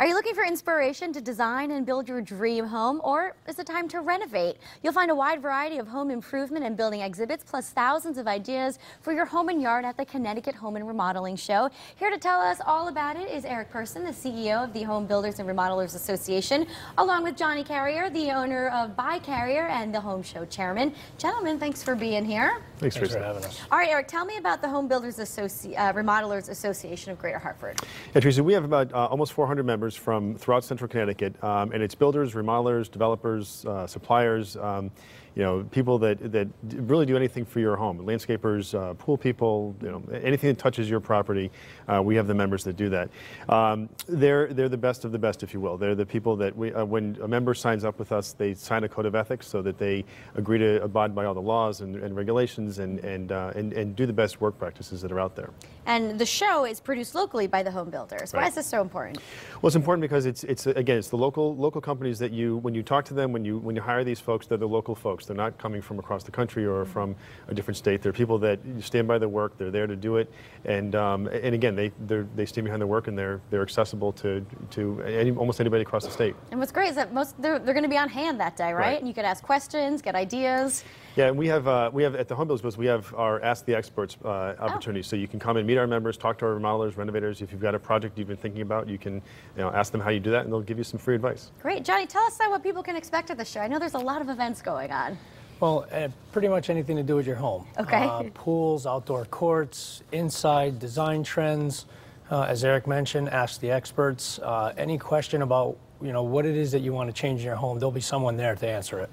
Are you looking for inspiration to design and build your dream home, or is it time to renovate? You'll find a wide variety of home improvement and building exhibits, plus thousands of ideas for your home and yard at the Connecticut Home and Remodeling Show. Here to tell us all about it is Eric Person, the CEO of the Home Builders and Remodelers Association, along with Johnny Carrier, the owner of By Carrier and the Home Show chairman. Gentlemen, thanks for being here. Thanks, Thanks for Teresa. having us. All right, Eric, tell me about the Home Builders Associ- uh, Remodelers Association of Greater Hartford. Yeah, Teresa, we have about uh, almost 400 members from throughout central Connecticut, um, and it's builders, remodelers, developers, uh, suppliers, um, you know, people that, that really do anything for your home. Landscapers, uh, pool people, you know, anything that touches your property, uh, we have the members that do that. Um, they're, they're the best of the best, if you will. They're the people that, we, uh, when a member signs up with us, they sign a code of ethics so that they agree to abide by all the laws and, and regulations and, and, uh, and, and do the best work practices that are out there. And the show is produced locally by the home builders. Why Right. is this so important? Well, it's important because it's it's again it's the local local companies that you when you talk to them when you when you hire these folks they're the local folks they're not coming from across the country or from a different state they're people that stand by their work they're there to do it and um, and again they they're, stand behind their work and they're they're accessible to to any, almost anybody across the state. And what's great is that most they're, they're going to be on hand that day, right? Right. And you could ask questions, get ideas. Yeah, and we have uh, we have at the Home Builders Booth we have our Ask the Experts uh, opportunity, so you can come and meet our members, talk to our remodelers, renovators. If you've got a project you've been thinking about, you can you know ask them how you do that, and they'll give you some free advice. Great, Johnny. Tell us uh, what people can expect at the show. I know there's a lot of events going on. Well, uh, pretty much anything to do with your home. Okay. Uh, pools, outdoor courts, inside, design trends. Uh, as Eric mentioned, ask the experts. Uh, any question about you know what it is that you want to change in your home, there'll be someone there to answer it.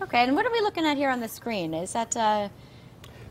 Okay, and what are we looking at here on the screen? Is that uh,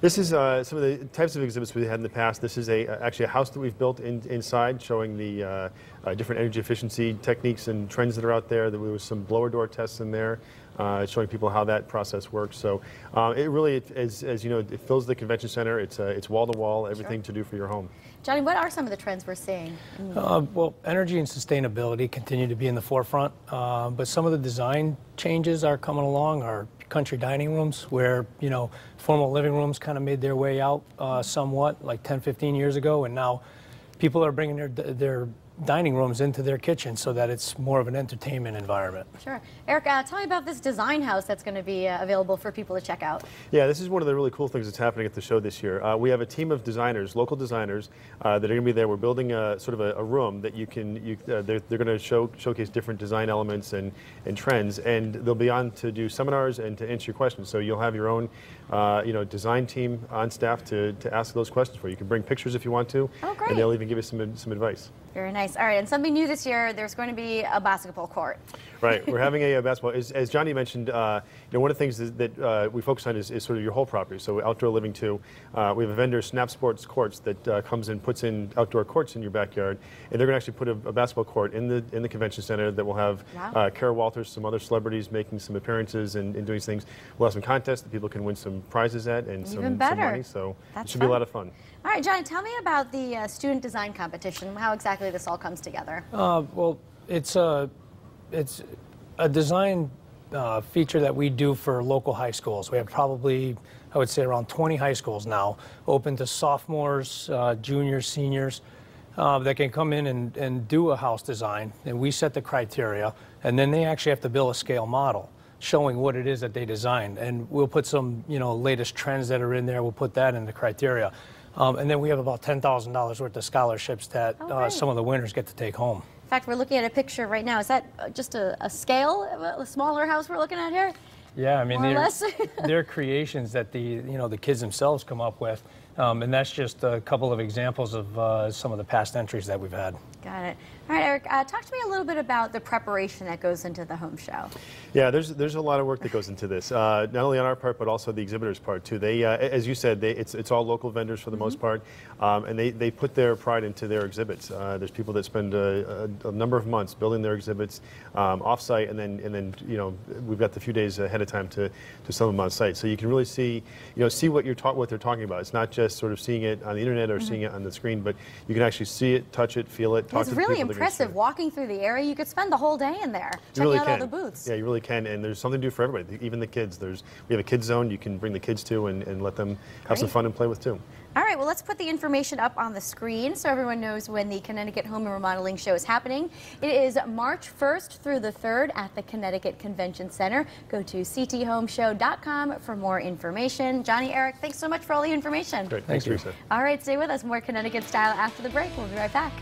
This is uh, some of the types of exhibits we had in the past. This is a uh, actually a house that we've built in, inside, showing the uh, uh, different energy efficiency techniques and trends that are out there. There was some blower door tests in there, uh, showing people how that process works. So uh, it really, it, as, as you know, it fills the convention center. It's uh, it's wall to wall, everything to do for your home. Johnny? What are some of the trends we're seeing? Uh, well, energy and sustainability continue to be in the forefront, uh, but some of the design changes are coming along. Our country dining rooms, where you know formal living rooms kind of made their way out uh, somewhat, like 10, 15 years ago, and now people are bringing their their dining rooms into their kitchen so that it's more of an entertainment environment. Sure, Eric. Uh, tell me about this design house that's going to be uh, available for people to check out. Yeah, this is one of the really cool things that's happening at the show this year. Uh, we have a team of designers, local designers, uh, that are going to be there. We're building a sort of a, a room that you can. You, uh, they're they're going to show showcase different design elements and and trends, and they'll be on to do seminars and to answer your questions. So you'll have your own, uh, you know, design team on staff to, to ask those questions for. You You can bring pictures if you want to, Oh, great. and they'll even give you some some advice. Very nice. All right, and something new this year. There's going to be a basketball court. Right, we're having a, uh basketball. As, as Johnny mentioned, uh, you know, one of the things is, that uh, we focus on is, is sort of your whole property. So outdoor living too. Uh, we have a vendor, Snap Sports Courts, that uh, comes and puts in outdoor courts in your backyard, and they're going to actually put a, a basketball court in the in the convention center that will have Wow. uh, Kara Wolters, some other celebrities making some appearances and, and doing things. We'll have some contests that people can win some prizes at and some, some better. money. So That's it should be a lot of fun. All right, Johnny. Tell me about the uh, student design competition. How exactly this all comes together. Uh, well, it's a it's a design uh, feature that we do for local high schools. We have probably, I would say, around 20 high schools now, open to sophomores, uh, juniors, seniors, uh, that can come in and, and do a house design, and we set the criteria, and then they actually have to build a scale model showing what it is that they designed, and we'll put some, you know, latest trends that are in there. We'll put that in the criteria. Um, and then we have about $10,000 worth of scholarships that Oh, uh, some of the winners get to take home. In fact, we're looking at a picture right now. Is that uh, just a, a scale, a smaller house we're looking at here? Yeah, I mean, they're, they're creations that the you know the kids themselves come up with, um, and that's just a couple of examples of uh, some of the past entries that we've had. Got it. All right, Eric, uh, talk to me a little bit about the preparation that goes into the home show. Yeah, there's there's a lot of work that goes into this, uh, not only on our part but also the exhibitors' part too. They, uh, as you said, they, it's it's all local vendors for the most part, um, and they, they put their pride into their exhibits. Uh, there's people that spend a, a, a number of months building their exhibits um, off-site, and then and then you know we've got the few days ahead of time to to sell them on site, so you can really see you know see what you're ta- what they're talking about. It's not just sort of seeing it on the internet or mm-hmm. seeing it on the screen, but you can actually see it, touch it, feel it, talk It's to the really people that are impressive walking through the area. You could spend the whole day in there You checking really out can. all the booths. Yeah, you really can, and there's something to do for everybody, even the kids. There's we have a kids zone you can bring the kids to and, and let them have some fun and play with too. All right, well, let's put the information up on the screen so everyone knows when the Connecticut Home and Remodeling Show is happening. It is March 1st through the 3rd at the Connecticut Convention Center. Go to cthomeshow.com for more information. Johnny, Eric, thanks so much for all the information. Great. Thank Thanks, you. Teresa. All right, stay with us. More Connecticut style after the break. We'll be right back.